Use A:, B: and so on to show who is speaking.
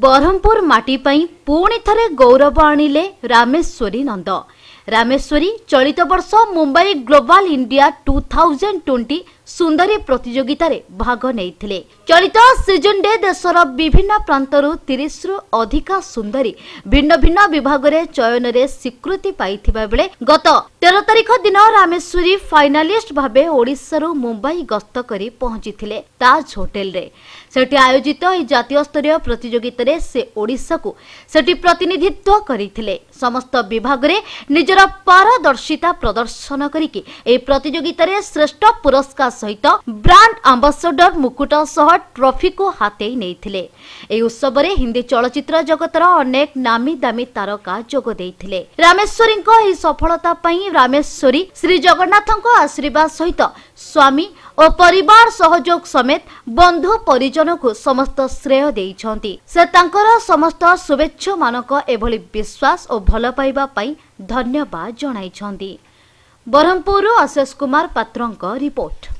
A: ବ୍ରହ୍ମପୁର ମାଟି ପାଇଁ ପୁଣି ଥରେ ଗୌରବ ଆଣିଲେ ରାମେଶ୍ୱରୀ ନନ୍ଦ। ରାମେଶ୍ୱରୀ ଚଳିତ ବର୍ଷ Mumbai global India two thousand twenty ସୁନ୍ଦରୀ ପ୍ରତିଯୋଗିତାରେ ଭାଗ ନେଇଥିଲେ ଚଳିତ ସିଜନରେ ଦେଶର ବିଭିନ୍ନ ପ୍ରାନ୍ତରୁ ତିରିଶରୁ ଅଧିକା ସୁନ୍ଦରୀ ଭିନ୍ନ ଭିନ୍ନ ବିଭାଗରେ ଚୟନରେ ସ୍ୱୀକୃତି ପାଇଥିବା ବେଳେ ଗତ ତେର ତାରିଖ ଦିନ ରାମେଶ୍ୱରୀ ଫାଇନାଲିଷ୍ଟ ଭାବେ ଓଡ଼ିଶାରୁ ମୁମ୍ବାଇ ଗସ୍ତ କରି ପହଞ୍ଚିଥିଲେ ତାଜ ହୋଟେଲରେ ସେଠି ଆୟୋଜିତ ଏହି ଜାତୀୟ ସ୍ତରୀୟ ପ୍ରତିଯୋଗିତାରେ ସେ ଓଡ଼ିଶାକୁ ସେଠି ପ୍ରତିନିଧିତ୍ୱ କରିଥିଲେ ସମସ୍ତ ବିଭାଗରେ ନିଜର ପାରଦର୍ଶିତା ପ୍ରଦର୍ଶନ କରିକି ଏହି ପ୍ରତିଯୋଗିତାରେ ଶ୍ରେଷ୍ଠ ପୁରସ୍କାର ସହିତ ବ୍ରାଣ୍ଡ ଆମ୍ବାସଡର ମୁକୁଟ ସହ ଟ୍ରଫିକୁ ହାତେଇ ନେଇଥିଲେ। ଏହି ଉତ୍ସବରେ ହିନ୍ଦୀ ଚଳଚ୍ଚିତ୍ର ଜଗତର ଅନେକ ନାମୀ ଦାମୀ ତାରକା ଯୋଗ ଦେଇଥିଲେ। ରାମେଶ୍ୱରୀଙ୍କ ଏହି ସଫଳତା ପାଇଁ ରାମେଶ୍ୱରୀ ଶ୍ରୀ ଜଗନ୍ନାଥଙ୍କ ଆଶୀର୍ବାଦ ସହିତ ସ୍ୱାମୀ ଓ ପରିବାର ସହଯୋଗ ସମେତ ବନ୍ଧୁ ପରିଜନକୁ ସମସ୍ତ ଶ୍ରେୟ ଦେଇଛନ୍ତି। ସେ ତାଙ୍କର ସମସ୍ତ ଶୁଭେଚ୍ଛୁମାନଙ୍କ ଏଭଳି ବିଶ୍ୱାସ ଓ ଭଲ ପାଇବା ପାଇଁ ଧନ୍ୟବାଦ ଜଣାଇଛନ୍ତି। ବ୍ରହ୍ମପୁରରୁ ଅଶେଷ କୁମାର ପାତ୍ରଙ୍କ ରିପୋର୍ଟ।